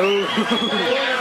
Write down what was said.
Ooh.